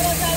Gracias.